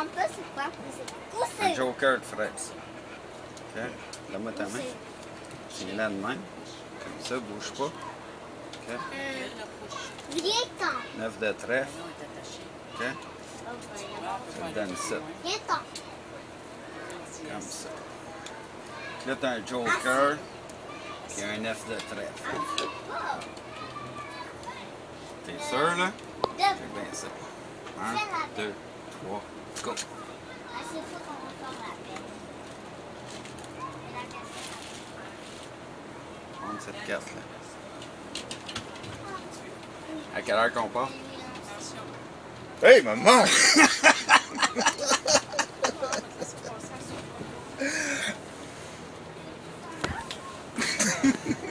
Oh, elle comprend pas c'est quoi pousser. Un joker de fraise. OK. Donne-moi ta main. Pousser. Tiens-la de même. Comme ça, bouge pas. OK. Euh, Viens-t'en. 9 de trèfle. OK. Ça te donne ça. Viens-t'en. Comme ça. Là, tu as un joker. Puis un 9 de trèfle. Oh. T'es sûr, là? Deux. Bien ça. 1, 2, froid. Go. Prendre. À quelle heure qu'on part? Hey maman!